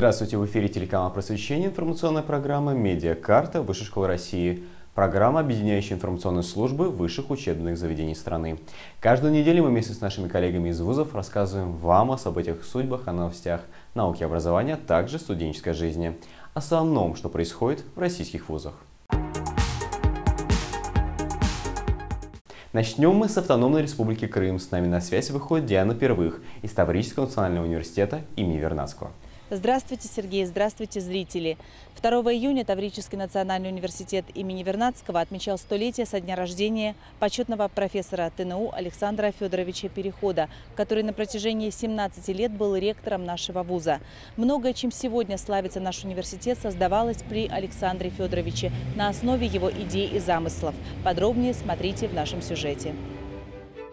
Здравствуйте, в эфире телеканал «Просвещение», информационная программа «Медиакарта» Высшей школы России. Программа, объединяющая информационные службы высших учебных заведений страны. Каждую неделю мы вместе с нашими коллегами из вузов рассказываем вам о событиях, судьбах, о новостях науки и образования, а также студенческой жизни. О основном, что происходит в российских вузах. Начнем мы с Автономной Республики Крым. С нами на связь выходит Диана Первых из Таврического национального университета имени Вернадского. Здравствуйте, Сергей, здравствуйте, зрители. 2 июня Таврический национальный университет имени Вернадского отмечал столетие со дня рождения почетного профессора ТНУ Александра Федоровича Перехода, который на протяжении 17 лет был ректором нашего вуза. Многое, чем сегодня славится наш университет, создавалось при Александре Федоровиче на основе его идей и замыслов. Подробнее смотрите в нашем сюжете.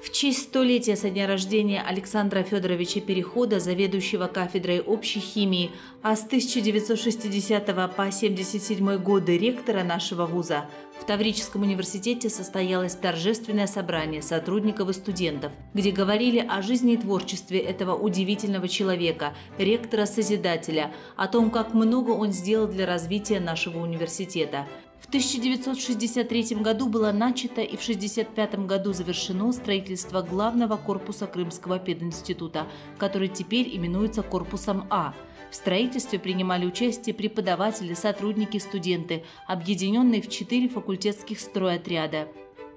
В честь столетия со дня рождения Александра Федоровича Перехода, заведующего кафедрой общей химии, а с 1960 по 1977 годы ректора нашего вуза, в Таврическом университете состоялось торжественное собрание сотрудников и студентов, где говорили о жизни и творчестве этого удивительного человека, ректора-созидателя, о том, как много он сделал для развития нашего университета. В 1963 году было начато и в 1965 году завершено строительство главного корпуса Крымского пединститута, который теперь именуется корпусом А. В строительстве принимали участие преподаватели, сотрудники, студенты, объединенные в четыре факультетских стройотряда.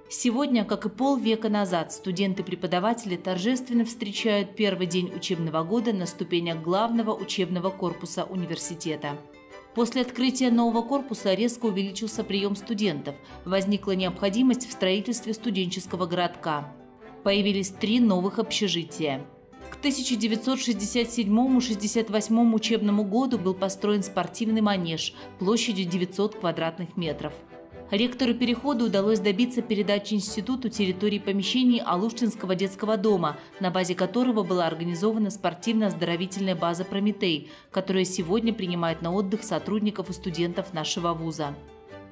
Сегодня, как и полвека назад, студенты-преподаватели торжественно встречают первый день учебного года на ступенях главного учебного корпуса университета. После открытия нового корпуса резко увеличился прием студентов. Возникла необходимость в строительстве студенческого городка. Появились три новых общежития. К 1967-68 учебному году был построен спортивный манеж площадью 900 квадратных метров – Ректору перехода удалось добиться передачи институту территории помещений Алуштинского детского дома, на базе которого была организована спортивно-оздоровительная база «Прометей», которая сегодня принимает на отдых сотрудников и студентов нашего вуза.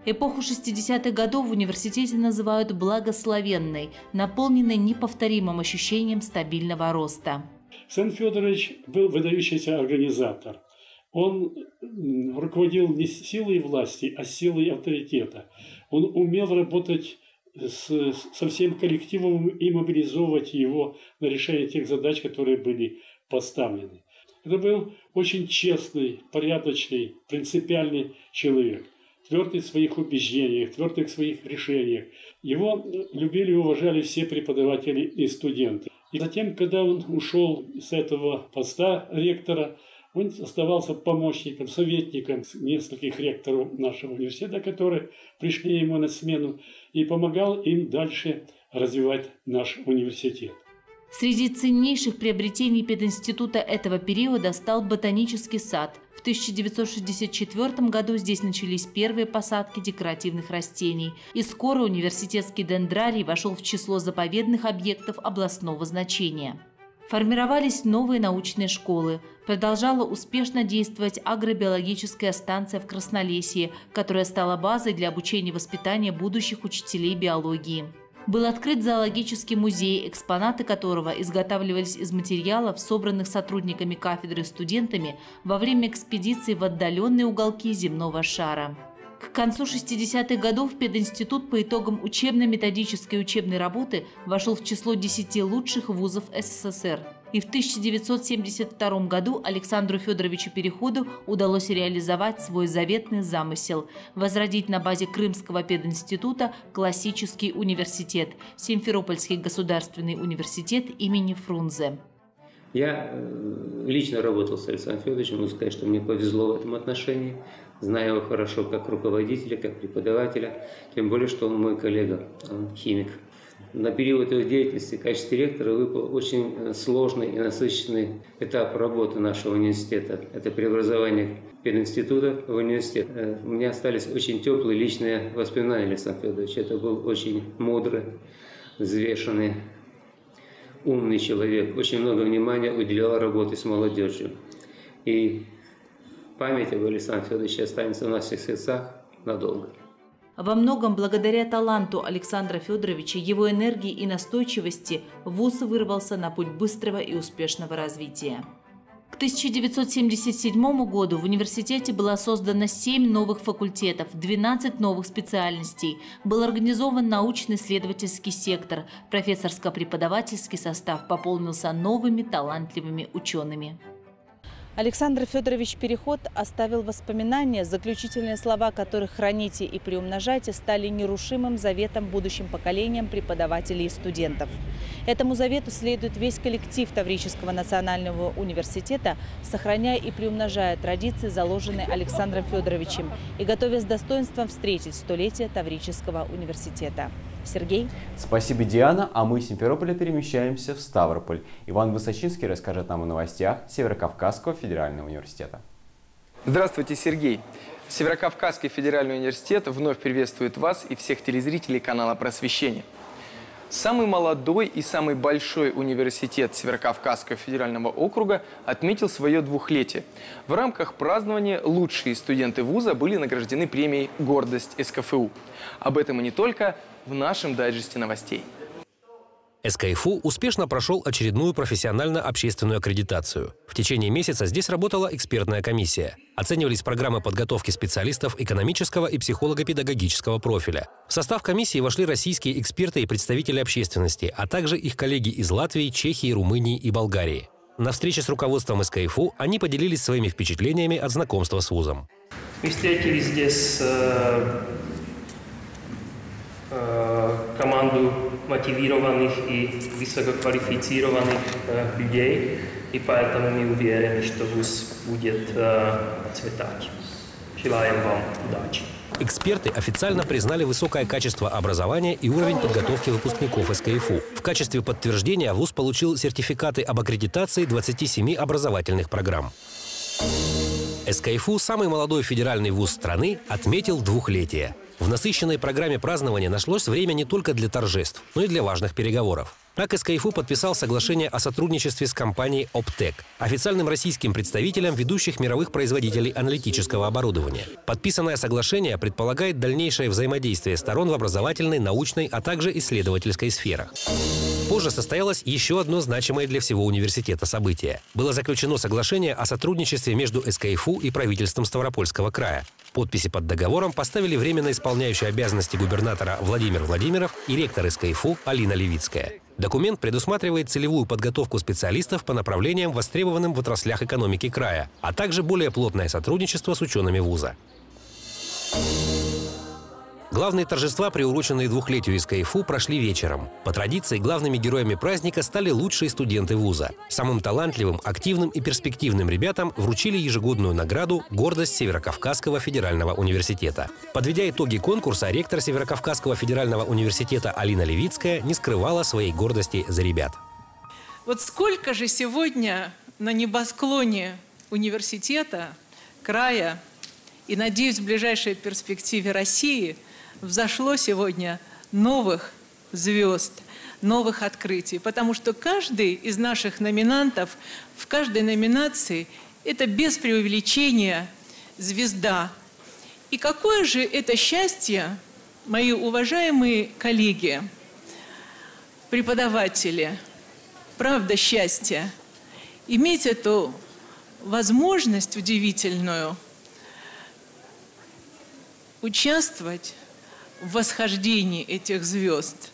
Эпоху 60-х годов в университете называют благословенной, наполненной неповторимым ощущением стабильного роста. Сан Федорович был выдающийся организатор – он руководил не силой власти, а силой авторитета. Он умел работать с, со всем коллективом и мобилизовывать его на решение тех задач, которые были поставлены. Это был очень честный, порядочный, принципиальный человек, твердый в своих убеждениях, твердый в своих решениях. Его любили и уважали все преподаватели и студенты. И затем, когда он ушел с этого поста ректора, он оставался помощником, советником нескольких ректоров нашего университета, которые пришли ему на смену, и помогал им дальше развивать наш университет. Среди ценнейших приобретений пединститута этого периода стал ботанический сад. В 1964 году здесь начались первые посадки декоративных растений, и скоро университетский дендрарий вошел в число заповедных объектов областного значения. Формировались новые научные школы. Продолжала успешно действовать агробиологическая станция в Краснолесье, которая стала базой для обучения и воспитания будущих учителей биологии. Был открыт зоологический музей, экспонаты которого изготавливались из материалов, собранных сотрудниками кафедры студентами во время экспедиции в отдаленные уголки земного шара. К концу 60-х годов пединститут по итогам учебно-методической учебной работы вошел в число 10 лучших вузов СССР. И в 1972 году Александру Федоровичу Переходу удалось реализовать свой заветный замысел – возродить на базе Крымского пединститута классический университет – Симферопольский государственный университет имени Фрунзе. Я э, лично работал с Александром Федоровичем, могу сказать, что мне повезло в этом отношении знаю его хорошо как руководителя, как преподавателя, тем более, что он мой коллега, он химик. На период его деятельности в качестве ректора выпал очень э, сложный и насыщенный этап работы нашего университета. Это преобразование пединститута в университет. Э, у меня остались очень теплые личные воспоминания Александра Федоровича. Это был очень мудрый, взвешенный, умный человек. Очень много внимания уделял работе с молодежью. И Память об Александре Федоровиче останется в наших сердцах надолго. Во многом благодаря таланту Александра Федоровича, его энергии и настойчивости ВУЗ вырвался на путь быстрого и успешного развития. К 1977 году в университете было создано 7 новых факультетов, 12 новых специальностей. Был организован научно-исследовательский сектор. Профессорско-преподавательский состав пополнился новыми талантливыми учеными. Александр Федорович Переход оставил воспоминания, заключительные слова которых «храните и приумножайте» стали нерушимым заветом будущим поколениям преподавателей и студентов. Этому завету следует весь коллектив Таврического национального университета, сохраняя и приумножая традиции, заложенные Александром Федоровичем, и готовясь с достоинством встретить столетие Таврического университета. Сергей. Спасибо, Диана. А мы из Симферополя перемещаемся в Ставрополь. Иван Высочинский расскажет нам о новостях Северокавказского федерального университета. Здравствуйте, Сергей. Северокавказский федеральный университет вновь приветствует вас и всех телезрителей канала «Просвещение». Самый молодой и самый большой университет Северокавказского федерального округа отметил свое двухлетие. В рамках празднования лучшие студенты вуза были награждены премией «Гордость СКФУ». Об этом и не только в нашем дайджесте новостей. СКФУ успешно прошел очередную профессионально-общественную аккредитацию. В течение месяца здесь работала экспертная комиссия. Оценивались программы подготовки специалистов экономического и психолого-педагогического профиля. В состав комиссии вошли российские эксперты и представители общественности, а также их коллеги из Латвии, Чехии, Румынии и Болгарии. На встрече с руководством СКФУ они поделились своими впечатлениями от знакомства с вузом. Мы встретили здесь э, мотивированных и высококвалифицированных э, людей, и поэтому мы уверены, что ВУЗ будет процветать. Желаем вам удачи. Эксперты официально признали высокое качество образования и уровень подготовки выпускников СКФУ. В качестве подтверждения ВУЗ получил сертификаты об аккредитации 27 образовательных программ. СКФУ, самый молодой федеральный вуз страны, отметил двухлетие. В насыщенной программе празднования нашлось время не только для торжеств, но и для важных переговоров. Так СКФУ подписал соглашение о сотрудничестве с компанией Optec, официальным российским представителем ведущих мировых производителей аналитического оборудования. Подписанное соглашение предполагает дальнейшее взаимодействие сторон в образовательной, научной, а также исследовательской сферах. Позже состоялось еще одно значимое для всего университета событие. Было заключено соглашение о сотрудничестве между СКФУ и правительством Ставропольского края. Подписи под договором поставили временно исполняющий обязанности губернатора Владимир Владимиров и ректор СКФУ Алина Левицкая. Документ предусматривает целевую подготовку специалистов по направлениям, востребованным в отраслях экономики края, а также более плотное сотрудничество с учеными вуза. Главные торжества, приуроченные двухлетию СКФУ, прошли вечером. По традиции, главными героями праздника стали лучшие студенты вуза. Самым талантливым, активным и перспективным ребятам вручили ежегодную награду «Гордость Северокавказского федерального университета». Подведя итоги конкурса, ректор Северокавказского федерального университета Алина Левицкая не скрывала своей гордости за ребят. Вот сколько же сегодня на небосклоне университета, края и, надеюсь, в ближайшей перспективе России – взошло сегодня новых звезд, новых открытий, потому что каждый из наших номинантов в каждой номинации – это без преувеличения звезда. И какое же это счастье, мои уважаемые коллеги, преподаватели, правда счастье, иметь эту возможность удивительную участвовать восхождении этих звезд.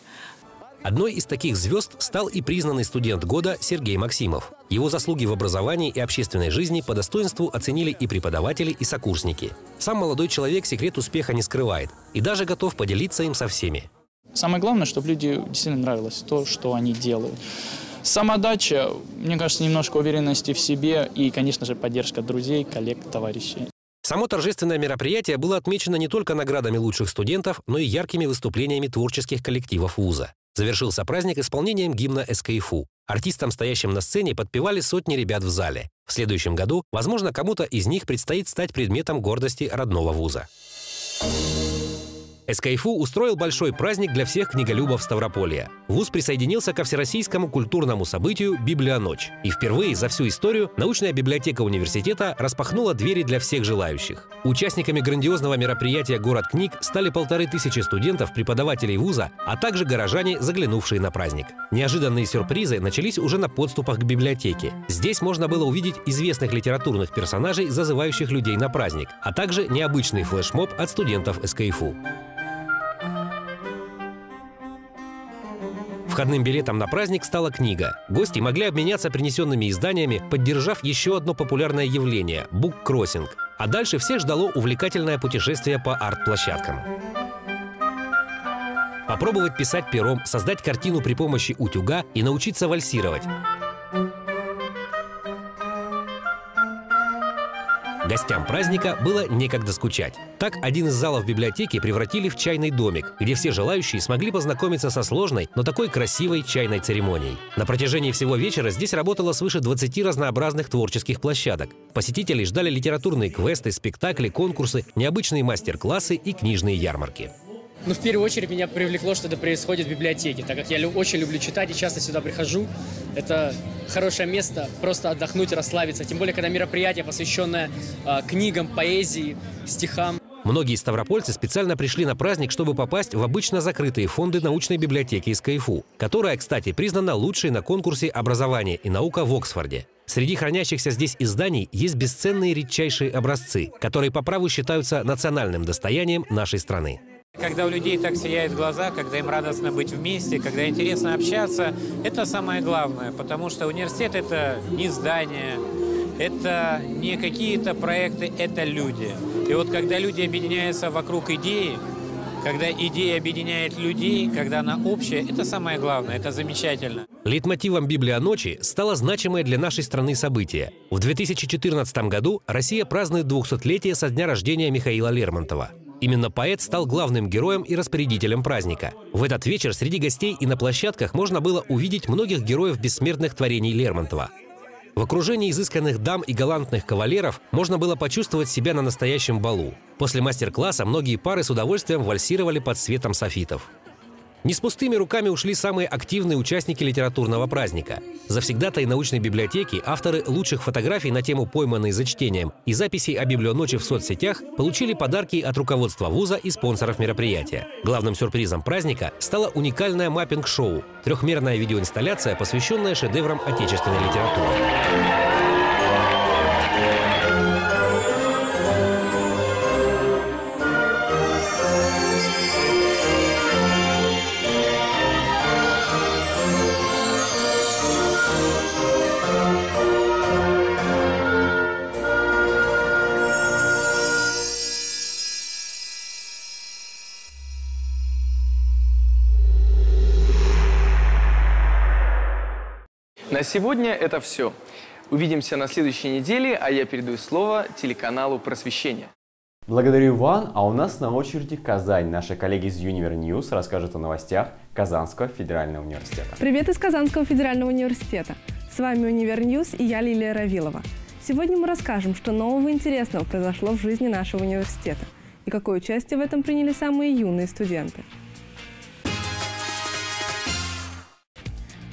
Одной из таких звезд стал и признанный студент года Сергей Максимов. Его заслуги в образовании и общественной жизни по достоинству оценили и преподаватели, и сокурсники. Сам молодой человек секрет успеха не скрывает и даже готов поделиться им со всеми. Самое главное, чтобы люди действительно нравилось то, что они делают. Самодача, мне кажется, немножко уверенности в себе и, конечно же, поддержка друзей, коллег, товарищей. Само торжественное мероприятие было отмечено не только наградами лучших студентов, но и яркими выступлениями творческих коллективов вуза. Завершился праздник исполнением гимна СКФУ. Артистам, стоящим на сцене, подпевали сотни ребят в зале. В следующем году, возможно, кому-то из них предстоит стать предметом гордости родного вуза. СКФУ устроил большой праздник для всех книголюбов Ставрополья. ВУЗ присоединился ко всероссийскому культурному событию «Библионочь». И впервые за всю историю научная библиотека университета распахнула двери для всех желающих. Участниками грандиозного мероприятия «Город книг» стали полторы тысячи студентов, преподавателей вуза, а также горожане, заглянувшие на праздник. Неожиданные сюрпризы начались уже на подступах к библиотеке. Здесь можно было увидеть известных литературных персонажей, зазывающих людей на праздник, а также необычный флешмоб от студентов СКФУ. Входным билетом на праздник стала книга. Гости могли обменяться принесенными изданиями, поддержав еще одно популярное явление – буккроссинг. А дальше всех ждало увлекательное путешествие по арт-площадкам. Попробовать писать пером, создать картину при помощи утюга и научиться вальсировать. Гостям праздника было некогда скучать. Так, один из залов библиотеки превратили в чайный домик, где все желающие смогли познакомиться со сложной, но такой красивой чайной церемонией. На протяжении всего вечера здесь работало свыше 20 разнообразных творческих площадок. Посетителей ждали литературные квесты, спектакли, конкурсы, необычные мастер-классы и книжные ярмарки. Ну, в первую очередь меня привлекло, что это происходит в библиотеке, так как я очень люблю читать и часто сюда прихожу. Это хорошее место просто отдохнуть, расслабиться. Тем более, когда мероприятие, посвященное э, книгам, поэзии, стихам. Многие ставропольцы специально пришли на праздник, чтобы попасть в обычно закрытые фонды научной библиотеки из КФУ, которая, кстати, признана лучшей на конкурсе «Образование и наука» в Оксфорде. Среди хранящихся здесь изданий есть бесценные редчайшие образцы, которые по праву считаются национальным достоянием нашей страны. Когда у людей так сияют глаза, когда им радостно быть вместе, когда интересно общаться, это самое главное, потому что университет – это не здание, это не какие-то проекты, это люди. И вот когда люди объединяются вокруг идеи, когда идея объединяет людей, когда она общая, это самое главное, это замечательно. Лейтмотивом Библия ночи стало значимое для нашей страны событие. В 2014 году Россия празднует 200-летие со дня рождения Михаила Лермонтова. Именно поэт стал главным героем и распорядителем праздника. В этот вечер среди гостей и на площадках можно было увидеть многих героев бессмертных творений Лермонтова. В окружении изысканных дам и галантных кавалеров можно было почувствовать себя на настоящем балу. После мастер-класса многие пары с удовольствием вальсировали под светом софитов. Не с пустыми руками ушли самые активные участники литературного праздника. Завсегдатай научной библиотеки, авторы лучших фотографий на тему «Пойманные за чтением» и записей о библионочи в соцсетях получили подарки от руководства вуза и спонсоров мероприятия. Главным сюрпризом праздника стало уникальное маппинг-шоу – трехмерная видеоинсталляция, посвященная шедеврам отечественной литературы. На сегодня это все. Увидимся на следующей неделе, а я передаю слово телеканалу «Просвещение». Благодарю, Иван. А у нас на очереди Казань. Наши коллеги из Univer расскажут о новостях Казанского федерального университета. Привет из Казанского федерального университета. С вами Универ и я Лилия Равилова. Сегодня мы расскажем, что нового интересного произошло в жизни нашего университета и какое участие в этом приняли самые юные студенты.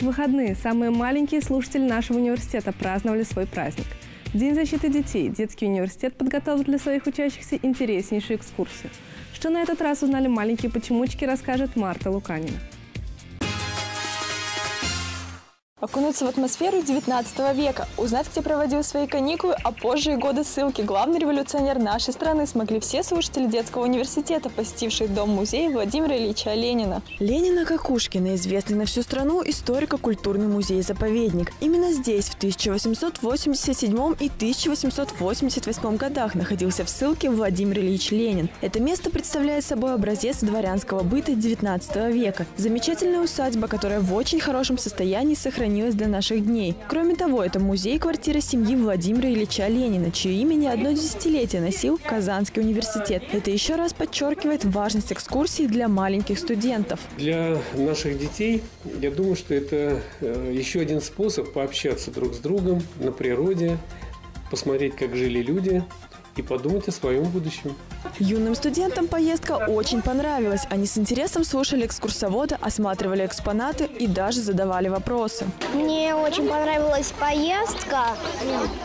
В выходные самые маленькие слушатели нашего университета праздновали свой праздник. День защиты детей детский университет подготовил для своих учащихся интереснейшую экскурсию. Что на этот раз узнали маленькие почемучки, расскажет Марта Луканина. Окунуться в атмосферу 19 века, узнать, где проводил свои каникулы, а позже и годы ссылки главный революционер нашей страны смогли все слушатели детского университета, посетившие дом-музей Владимира Ильича Ленина. Ленина Кокушкина, известный на всю страну историко-культурный музей-заповедник. Именно здесь в 1887 и 1888 годах находился в ссылке Владимир Ильич Ленин. Это место представляет собой образец дворянского быта 19 века. Замечательная усадьба, которая в очень хорошем состоянии сохранилась сохранилась до наших дней. Кроме того, это музей-квартира семьи Владимира Ильича Ленина, чье имя не одно десятилетие носил Казанский университет. Это еще раз подчеркивает важность экскурсий для маленьких студентов. Для наших детей, я думаю, что это э, еще один способ пообщаться друг с другом на природе, посмотреть, как жили люди и подумать о своем будущем. Юным студентам поездка очень понравилась. Они с интересом слушали экскурсовода, осматривали экспонаты и даже задавали вопросы. Мне очень понравилась поездка,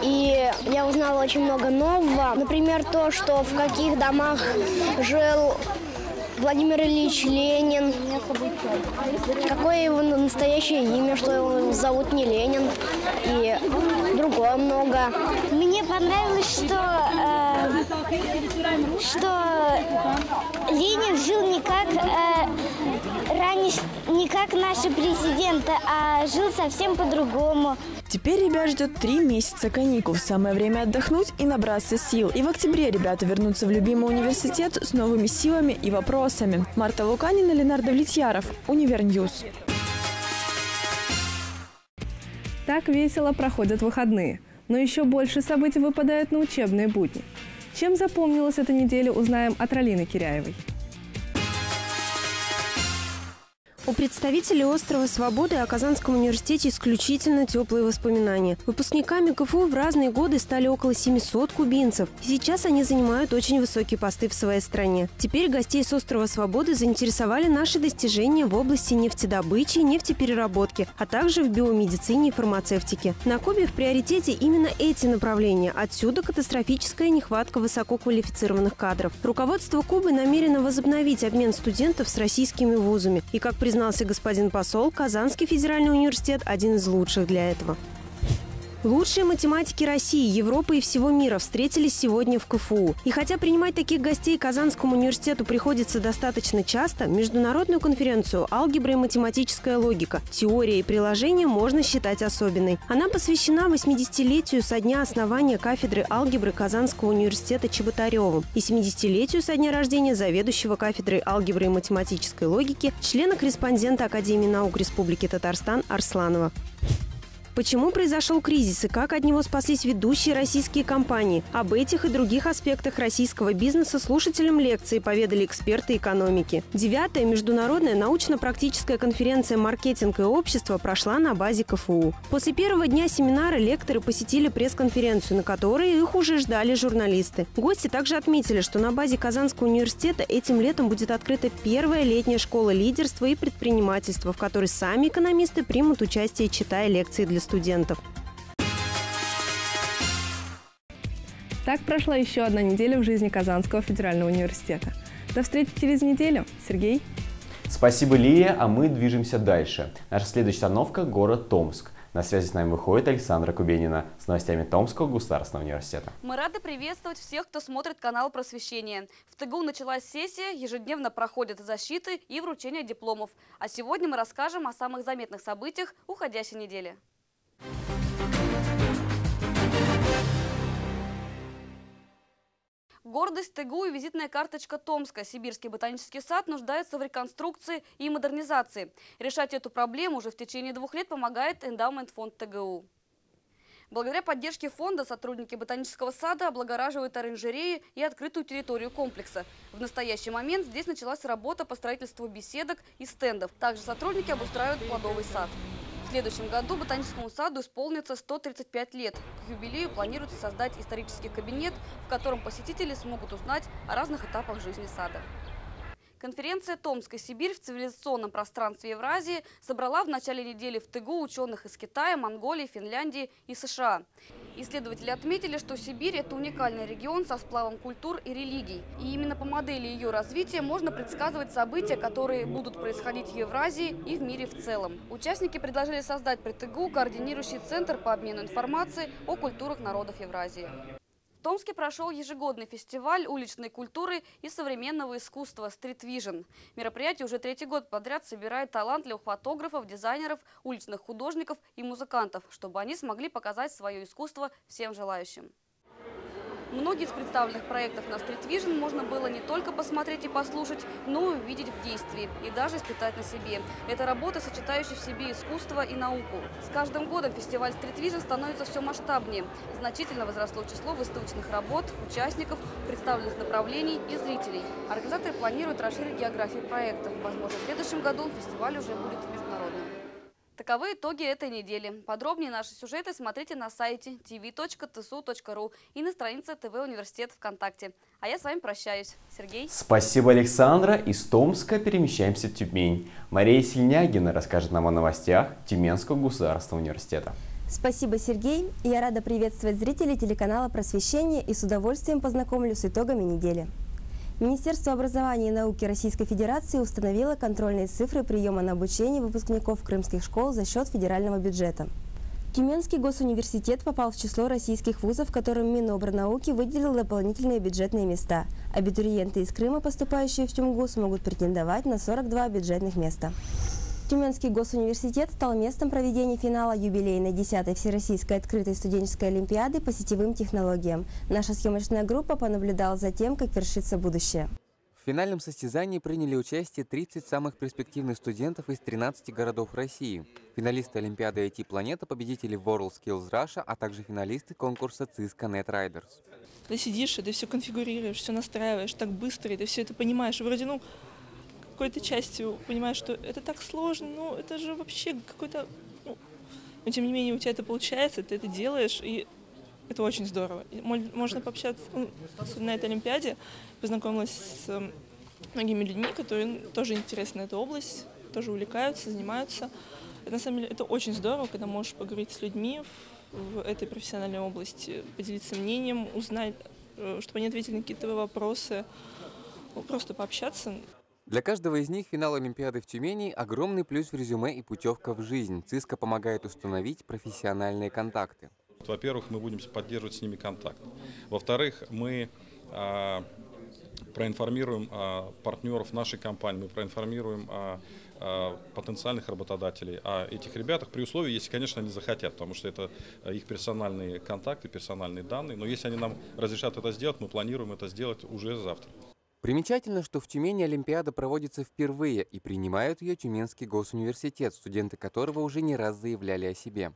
и я узнала очень много нового. Например, то, что в каких домах жил Владимир Ильич Ленин. Какое его настоящее имя, что его зовут не Ленин. И другое много. Мне понравилось, что, э, что Ленин жил не как э, раньше, не как наши президенты, а жил совсем по-другому. Теперь ребят ждет три месяца каникул. Самое время отдохнуть и набраться сил. И в октябре ребята вернутся в любимый университет с новыми силами и вопросами. Марта Луканина, Ленардо Влетьяров, UniverNews. Так весело проходят выходные. Но еще больше событий выпадают на учебные будни. Чем запомнилась эта неделя, узнаем от Ралины Киряевой. У представителей острова Свободы о Казанском университете исключительно теплые воспоминания. Выпускниками КФУ в разные годы стали около 700 кубинцев. Сейчас они занимают очень высокие посты в своей стране. Теперь гостей с острова Свободы заинтересовали наши достижения в области нефтедобычи и нефтепереработки, а также в биомедицине и фармацевтике. На Кубе в приоритете именно эти направления. Отсюда катастрофическая нехватка высококвалифицированных кадров. Руководство Кубы намерено возобновить обмен студентов с российскими вузами. И, как признался признался господин посол, Казанский федеральный университет – один из лучших для этого. Лучшие математики России, Европы и всего мира встретились сегодня в КФУ. И хотя принимать таких гостей Казанскому университету приходится достаточно часто, международную конференцию «Алгебра и математическая логика. Теория и приложение» можно считать особенной. Она посвящена 80-летию со дня основания кафедры алгебры Казанского университета Чеботаревым и 70-летию со дня рождения заведующего кафедрой алгебры и математической логики, члена-корреспондента Академии наук Республики Татарстан Арсланова. Почему произошел кризис и как от него спаслись ведущие российские компании? Об этих и других аспектах российского бизнеса слушателям лекции поведали эксперты экономики. Девятая международная научно-практическая конференция «Маркетинг и общество» прошла на базе КФУ. После первого дня семинара лекторы посетили пресс-конференцию, на которой их уже ждали журналисты. Гости также отметили, что на базе Казанского университета этим летом будет открыта первая летняя школа лидерства и предпринимательства, в которой сами экономисты примут участие, читая лекции для студентов. Так прошла еще одна неделя в жизни Казанского федерального университета. До встречи через неделю. Сергей. Спасибо, Лия, а мы движемся дальше. Наша следующая остановка – город Томск. На связи с нами выходит Александра Кубенина с новостями Томского государственного университета. Мы рады приветствовать всех, кто смотрит канал просвещения. В ТГУ началась сессия, ежедневно проходят защиты и вручение дипломов. А сегодня мы расскажем о самых заметных событиях уходящей недели. Гордость ТГУ и визитная карточка Томска. Сибирский ботанический сад нуждается в реконструкции и модернизации. Решать эту проблему уже в течение двух лет помогает эндаумент фонд ТГУ. Благодаря поддержке фонда сотрудники ботанического сада облагораживают оранжереи и открытую территорию комплекса. В настоящий момент здесь началась работа по строительству беседок и стендов. Также сотрудники обустраивают плодовый сад. В следующем году Ботаническому саду исполнится 135 лет. К юбилею планируется создать исторический кабинет, в котором посетители смогут узнать о разных этапах жизни сада. Конференция «Томская Сибирь в цивилизационном пространстве Евразии» собрала в начале недели в ТГУ ученых из Китая, Монголии, Финляндии и США. Исследователи отметили, что Сибирь – это уникальный регион со сплавом культур и религий. И именно по модели ее развития можно предсказывать события, которые будут происходить в Евразии и в мире в целом. Участники предложили создать при ТГУ координирующий центр по обмену информацией о культурах народов Евразии. В Томске прошел ежегодный фестиваль уличной культуры и современного искусства «Стрит Vision. Мероприятие уже третий год подряд собирает талантливых фотографов, дизайнеров, уличных художников и музыкантов, чтобы они смогли показать свое искусство всем желающим. Многие из представленных проектов на Street Vision можно было не только посмотреть и послушать, но и увидеть в действии и даже испытать на себе. Это работа, сочетающая в себе искусство и науку. С каждым годом фестиваль Street Vision становится все масштабнее. Значительно возросло число выставочных работ, участников, представленных направлений и зрителей. Организаторы планируют расширить географию проекта. Возможно, в следующем году фестиваль уже будет. Таковы итоги этой недели. Подробнее наши сюжеты смотрите на сайте tv.tsu.ru и на странице ТВ Университет ВКонтакте. А я с вами прощаюсь. Сергей. Спасибо, Александра. Из Томска перемещаемся в Тюмень. Мария Сильнягина расскажет нам о новостях Тюменского государственного университета. Спасибо, Сергей. Я рада приветствовать зрителей телеканала «Просвещение» и с удовольствием познакомлю с итогами недели. Министерство образования и науки Российской Федерации установило контрольные цифры приема на обучение выпускников крымских школ за счет федерального бюджета. Тюменский госуниверситет попал в число российских вузов, которым Минобрнауки выделил дополнительные бюджетные места. Абитуриенты из Крыма, поступающие в Тюмгу, смогут претендовать на 42 бюджетных места. Тюменский госуниверситет стал местом проведения финала юбилейной 10-й Всероссийской открытой студенческой олимпиады по сетевым технологиям. Наша съемочная группа понаблюдала за тем, как вершится будущее. В финальном состязании приняли участие 30 самых перспективных студентов из 13 городов России. Финалисты Олимпиады IT Планета, победители World Skills Russia, а также финалисты конкурса Cisco Net Riders. Ты сидишь, и ты все конфигурируешь, все настраиваешь так быстро, и ты все это понимаешь. Вроде, ну, какой-то частью понимаешь, что это так сложно, но это же вообще какой-то... Ну, но тем не менее у тебя это получается, ты это делаешь, и это очень здорово. Можно пообщаться ну, на этой Олимпиаде, познакомилась с многими людьми, которые тоже интересны эта область, тоже увлекаются, занимаются. И на самом деле это очень здорово, когда можешь поговорить с людьми в, в этой профессиональной области, поделиться мнением, узнать, э, чтобы они ответили на какие-то вопросы, ну, просто пообщаться. Для каждого из них финал Олимпиады в Тюмени – огромный плюс в резюме и путевка в жизнь. ЦИСКО помогает установить профессиональные контакты. Во-первых, мы будем поддерживать с ними контакт. Во-вторых, мы а, проинформируем а, партнеров нашей компании, мы проинформируем а, а, потенциальных работодателей о этих ребятах, при условии, если, конечно, они захотят, потому что это их персональные контакты, персональные данные. Но если они нам разрешат это сделать, мы планируем это сделать уже завтра. Примечательно, что в Тюмени Олимпиада проводится впервые и принимают ее Тюменский госуниверситет, студенты которого уже не раз заявляли о себе.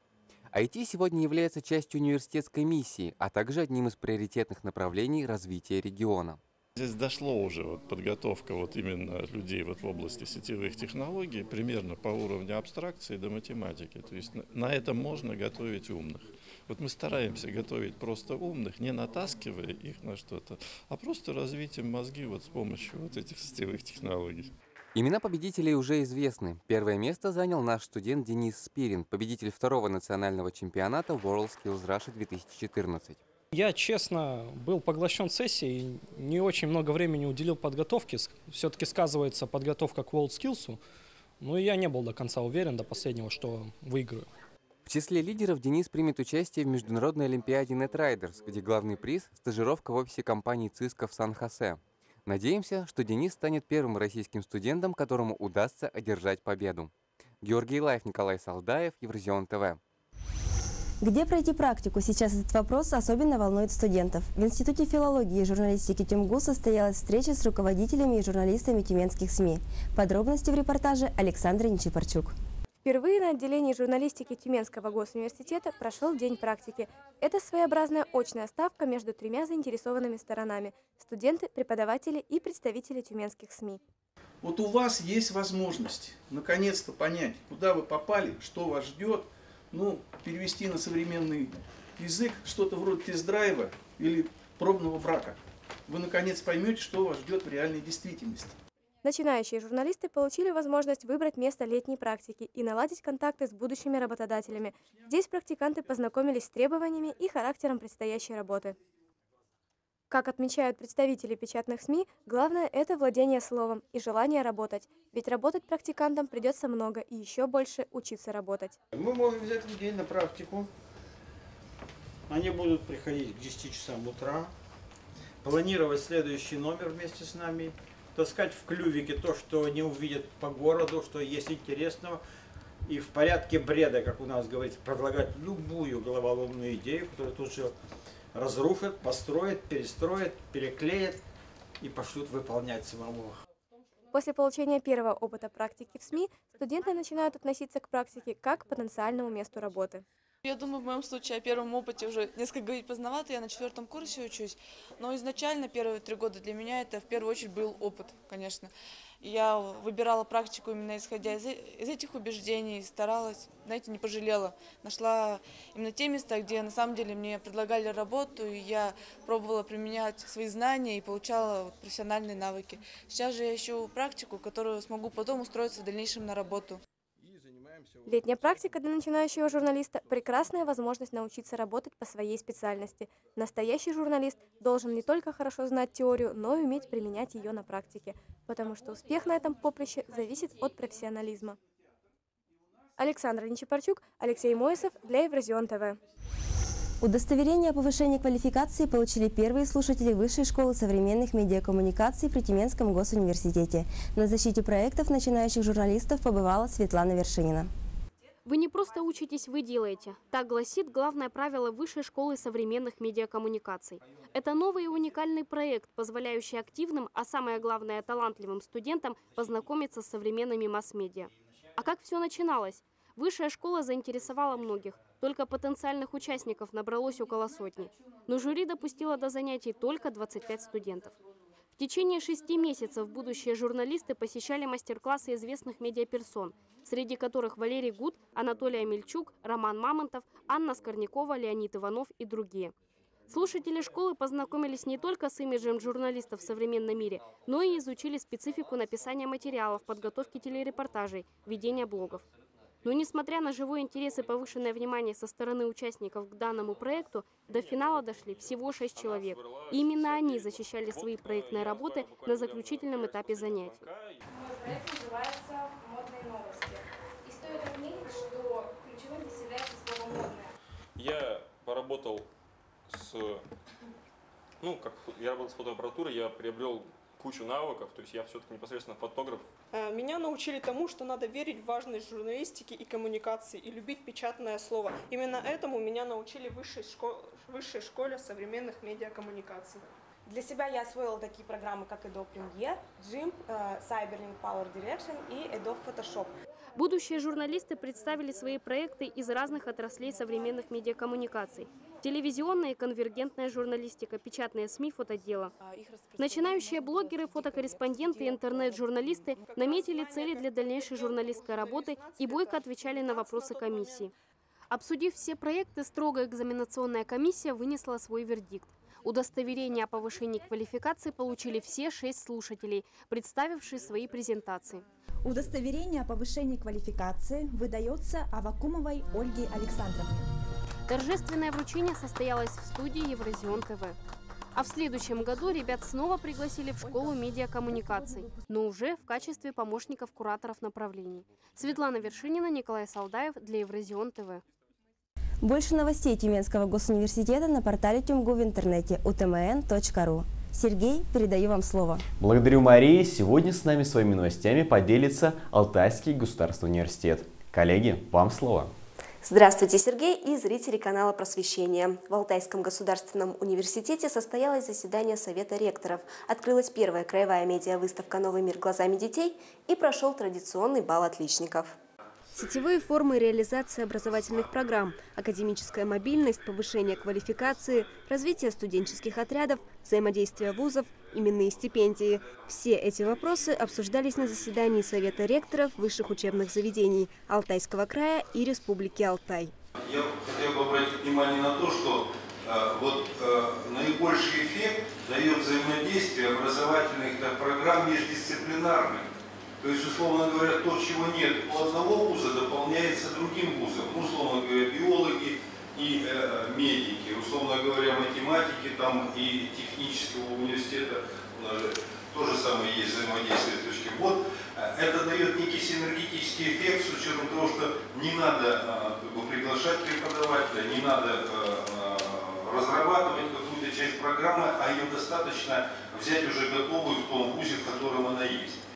IT сегодня является частью университетской миссии, а также одним из приоритетных направлений развития региона. Здесь дошло уже вот подготовка вот именно людей вот в области сетевых технологий примерно по уровню абстракции до математики. То есть на, этом можно готовить умных. Вот мы стараемся готовить просто умных, не натаскивая их на что-то, а просто развитием мозги вот с помощью вот этих сетевых технологий. Имена победителей уже известны. Первое место занял наш студент Денис Спирин, победитель второго национального чемпионата World Skills Russia 2014. Я, честно, был поглощен сессией, не очень много времени уделил подготовке. Все-таки сказывается подготовка к World Skills. Но я не был до конца уверен, до последнего, что выиграю. Числе лидеров Денис примет участие в Международной Олимпиаде NetRiders, где главный приз – стажировка в офисе компании Cisco в Сан-Хосе. Надеемся, что Денис станет первым российским студентом, которому удастся одержать победу. Георгий Лайф, Николай Салдаев, Евразион ТВ. Где пройти практику? Сейчас этот вопрос особенно волнует студентов. В Институте филологии и журналистики ТюмГУ состоялась встреча с руководителями и журналистами тюменских СМИ. Подробности в репортаже Александра Нечипарчук. Впервые на отделении журналистики Тюменского госуниверситета прошел день практики. Это своеобразная очная ставка между тремя заинтересованными сторонами – студенты, преподаватели и представители тюменских СМИ. Вот у вас есть возможность наконец-то понять, куда вы попали, что вас ждет, ну, перевести на современный язык что-то вроде тест-драйва или пробного брака. Вы наконец поймете, что вас ждет в реальной действительности. Начинающие журналисты получили возможность выбрать место летней практики и наладить контакты с будущими работодателями. Здесь практиканты познакомились с требованиями и характером предстоящей работы. Как отмечают представители печатных СМИ, главное – это владение словом и желание работать. Ведь работать практикантам придется много и еще больше учиться работать. Мы можем взять людей на практику. Они будут приходить к 10 часам утра, планировать следующий номер вместе с нами – таскать в клювике то, что они увидят по городу, что есть интересного, и в порядке бреда, как у нас говорится, предлагать любую головоломную идею, которую тут же разрушат, построят, перестроят, переклеят и пошлют выполнять самому. После получения первого опыта практики в СМИ студенты начинают относиться к практике как к потенциальному месту работы. Я думаю, в моем случае о первом опыте уже несколько говорить поздновато, я на четвертом курсе учусь, но изначально первые три года для меня это в первую очередь был опыт, конечно. Я выбирала практику именно исходя из, из этих убеждений, старалась, знаете, не пожалела. Нашла именно те места, где на самом деле мне предлагали работу, и я пробовала применять свои знания и получала профессиональные навыки. Сейчас же я ищу практику, которую смогу потом устроиться в дальнейшем на работу. Летняя практика для начинающего журналиста – прекрасная возможность научиться работать по своей специальности. Настоящий журналист должен не только хорошо знать теорию, но и уметь применять ее на практике, потому что успех на этом поприще зависит от профессионализма. Александра Нечипарчук, Алексей Моисов для Евразион ТВ. Удостоверение о повышении квалификации получили первые слушатели Высшей школы современных медиакоммуникаций при Тюменском госуниверситете. На защите проектов начинающих журналистов побывала Светлана Вершинина. Вы не просто учитесь, вы делаете. Так гласит главное правило Высшей школы современных медиакоммуникаций. Это новый и уникальный проект, позволяющий активным, а самое главное талантливым студентам познакомиться с современными масс-медиа. А как все начиналось? Высшая школа заинтересовала многих. Только потенциальных участников набралось около сотни. Но жюри допустило до занятий только 25 студентов. В течение шести месяцев будущие журналисты посещали мастер-классы известных медиаперсон, среди которых Валерий Гуд, Анатолий Амельчук, Роман Мамонтов, Анна Скорнякова, Леонид Иванов и другие. Слушатели школы познакомились не только с имиджем журналистов в современном мире, но и изучили специфику написания материалов, подготовки телерепортажей, ведения блогов. Но несмотря на живой интерес и повышенное внимание со стороны участников к данному проекту, до финала дошли всего шесть человек. И именно они защищали свои проектные работы на заключительном этапе занятий. Проект называется «Модные новости». И стоит отметить, что ключевым здесь является слово «модное». Я поработал с... Ну, как я работал с фотоаппаратурой, я приобрел кучу навыков, то есть я все-таки непосредственно фотограф. Э, меня научили тому, что надо верить в важность журналистики и коммуникации и любить печатное слово. Именно этому меня научили в высшей, школе, высшей школе современных медиакоммуникаций. Для себя я освоила такие программы, как Adobe Premiere, GIMP, э, Cyberlink Power Direction и Adobe Photoshop. Будущие журналисты представили свои проекты из разных отраслей современных медиакоммуникаций. Телевизионная и конвергентная журналистика, печатные СМИ, фотодело. Начинающие блогеры, фотокорреспонденты и интернет-журналисты наметили цели для дальнейшей журналистской работы и бойко отвечали на вопросы комиссии. Обсудив все проекты, строгая экзаменационная комиссия вынесла свой вердикт. Удостоверение о повышении квалификации получили все шесть слушателей, представившие свои презентации. Удостоверение о повышении квалификации выдается Авакумовой Ольге Александровне. Торжественное вручение состоялось в студии Евразион ТВ. А в следующем году ребят снова пригласили в школу медиакоммуникаций, но уже в качестве помощников кураторов направлений. Светлана Вершинина, Николай Салдаев для Евразион ТВ. Больше новостей Тюменского госуниверситета на портале Тюмгу в интернете utmn.ru. Сергей, передаю вам слово. Благодарю, Марии. Сегодня с нами своими новостями поделится Алтайский государственный университет. Коллеги, вам слово. Здравствуйте, Сергей и зрители канала «Просвещение». В Алтайском государственном университете состоялось заседание Совета ректоров. Открылась первая краевая медиавыставка «Новый мир глазами детей» и прошел традиционный бал отличников. Сетевые формы реализации образовательных программ, академическая мобильность, повышение квалификации, развитие студенческих отрядов, взаимодействие вузов, именные стипендии. Все эти вопросы обсуждались на заседании Совета ректоров высших учебных заведений Алтайского края и Республики Алтай. Я хотел бы обратить внимание на то, что э, вот э, наибольший эффект дает взаимодействие образовательных программ междисциплинарных. То есть, условно говоря, то, чего нет у одного вуза, дополняется другим вузом. Ну, условно говоря, биологи и э, медики, условно говоря, математики там и технического университета, у нас же то же самое есть взаимодействие с точки. Вот э, это дает некий синергетический эффект с учетом того, что не надо э, приглашать преподавателя, не надо э, разрабатывать какую-то часть программы, а ее достаточно взять уже готовую в том вузе, в котором она есть.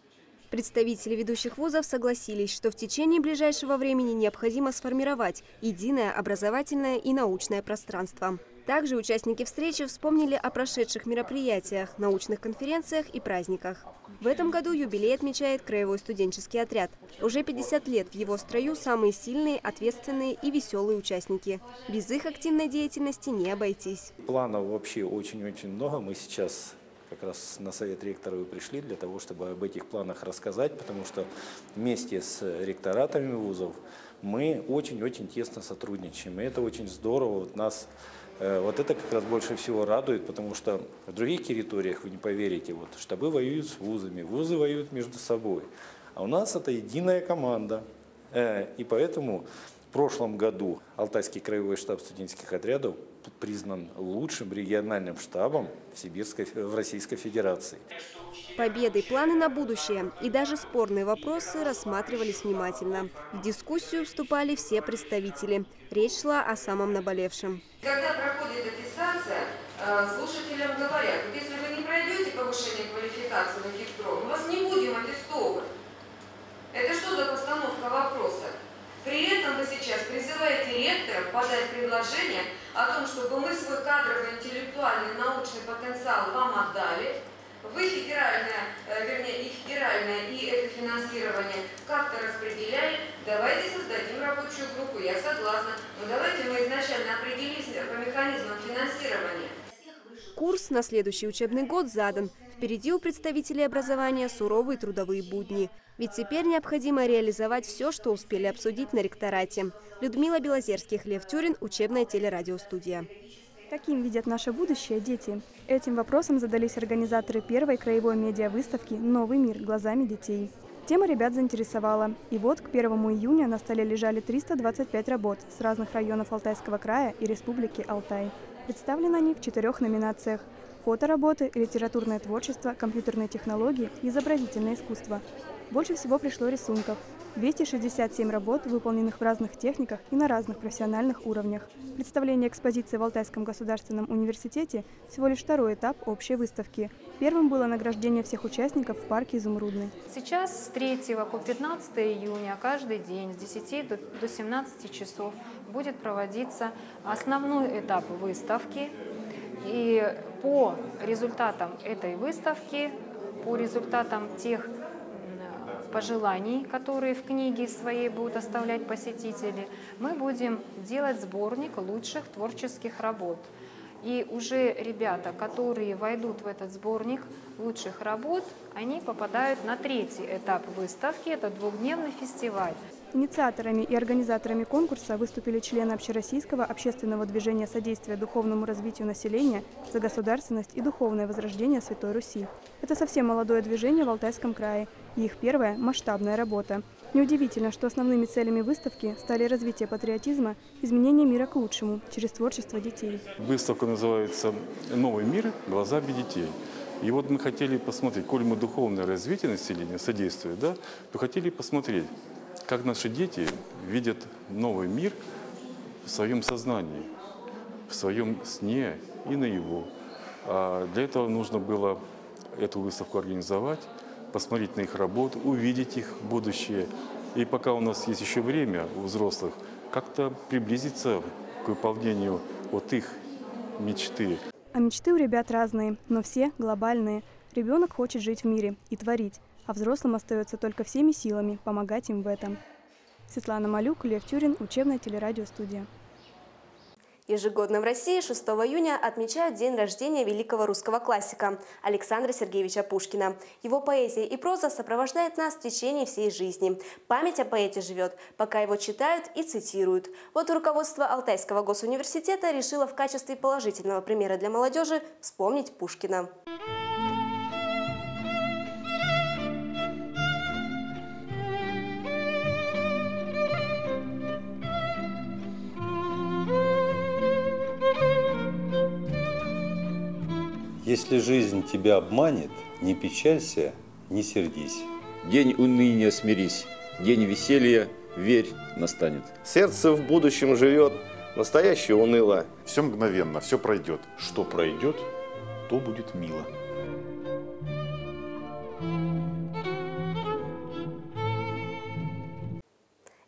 Представители ведущих вузов согласились, что в течение ближайшего времени необходимо сформировать единое образовательное и научное пространство. Также участники встречи вспомнили о прошедших мероприятиях, научных конференциях и праздниках. В этом году юбилей отмечает Краевой студенческий отряд. Уже 50 лет в его строю самые сильные, ответственные и веселые участники. Без их активной деятельности не обойтись. Планов вообще очень-очень много. Мы сейчас как раз на совет ректора вы пришли для того, чтобы об этих планах рассказать, потому что вместе с ректоратами вузов мы очень-очень тесно сотрудничаем. И это очень здорово. Вот нас э, вот это как раз больше всего радует, потому что в других территориях, вы не поверите, вот штабы воюют с вузами, вузы воюют между собой. А у нас это единая команда. Э, и поэтому в прошлом году Алтайский краевой штаб студенческих отрядов признан лучшим региональным штабом в, Сибирской, в Российской Федерации. Победы, планы на будущее и даже спорные вопросы рассматривались внимательно. В дискуссию вступали все представители. Речь шла о самом наболевшем. Когда проходит аттестация, э, слушателям говорят, если вы не пройдете повышение квалификации на ГИКТРО, мы вас не будем аттестовывать. Это что за постановка вопроса? При этом вы сейчас призываете ректоров подать предложение о том, чтобы мы свой кадровый, интеллектуальный, научный потенциал вам отдали, вы федеральное, э, вернее, и федеральное, и это финансирование как-то распределяли, давайте создадим рабочую группу, я согласна, но давайте мы изначально определились по механизмам финансирования. Курс на следующий учебный год задан. Впереди у представителей образования суровые трудовые будни. Ведь теперь необходимо реализовать все, что успели обсудить на ректорате. Людмила Белозерских, Лев Тюрин, учебная телерадиостудия. Каким видят наше будущее дети? Этим вопросом задались организаторы первой краевой медиавыставки «Новый мир. Глазами детей». Тема ребят заинтересовала. И вот к 1 июня на столе лежали 325 работ с разных районов Алтайского края и Республики Алтай. Представлены они в четырех номинациях – фотоработы, литературное творчество, компьютерные технологии, изобразительное искусство. Больше всего пришло рисунков. 267 работ, выполненных в разных техниках и на разных профессиональных уровнях. Представление экспозиции в Алтайском государственном университете – всего лишь второй этап общей выставки. Первым было награждение всех участников в парке «Изумрудный». Сейчас с 3 по 15 июня каждый день с 10 до 17 часов будет проводиться основной этап выставки. И по результатам этой выставки, по результатам тех пожеланий, которые в книге своей будут оставлять посетители, мы будем делать сборник лучших творческих работ. И уже ребята, которые войдут в этот сборник лучших работ, они попадают на третий этап выставки, это двухдневный фестиваль. Инициаторами и организаторами конкурса выступили члены Общероссийского общественного движения содействия духовному развитию населения за государственность и духовное возрождение Святой Руси. Это совсем молодое движение в Алтайском крае их первая масштабная работа. Неудивительно, что основными целями выставки стали развитие патриотизма, изменение мира к лучшему через творчество детей. Выставка называется «Новый мир. Глазами детей». И вот мы хотели посмотреть, коль мы духовное развитие населения содействует, да, то хотели посмотреть, как наши дети видят новый мир в своем сознании, в своем сне и на его. А для этого нужно было эту выставку организовать, посмотреть на их работу, увидеть их будущее. И пока у нас есть еще время у взрослых, как-то приблизиться к выполнению вот их мечты. А мечты у ребят разные, но все глобальные. Ребенок хочет жить в мире и творить а взрослым остается только всеми силами помогать им в этом. Светлана Малюк, Лев Тюрин, учебная телерадиостудия. Ежегодно в России 6 июня отмечают день рождения великого русского классика Александра Сергеевича Пушкина. Его поэзия и проза сопровождает нас в течение всей жизни. Память о поэте живет, пока его читают и цитируют. Вот руководство Алтайского госуниверситета решило в качестве положительного примера для молодежи вспомнить Пушкина. Если жизнь тебя обманет, не печалься, не сердись. День уныния смирись, день веселья, верь, настанет. Сердце в будущем живет, настоящее уныло. Все мгновенно, все пройдет. Что пройдет, то будет мило.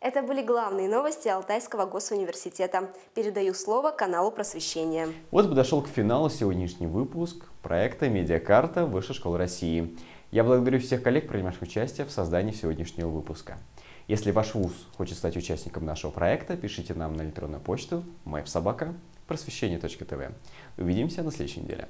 Это были главные новости Алтайского госуниверситета. Передаю слово каналу просвещения. Вот подошел к финалу сегодняшний выпуск проекта «Медиакарта Высшей школы России». Я благодарю всех коллег, принимавших участие в создании сегодняшнего выпуска. Если ваш вуз хочет стать участником нашего проекта, пишите нам на электронную почту mapsobaka.просвещение.тв. Увидимся на следующей неделе.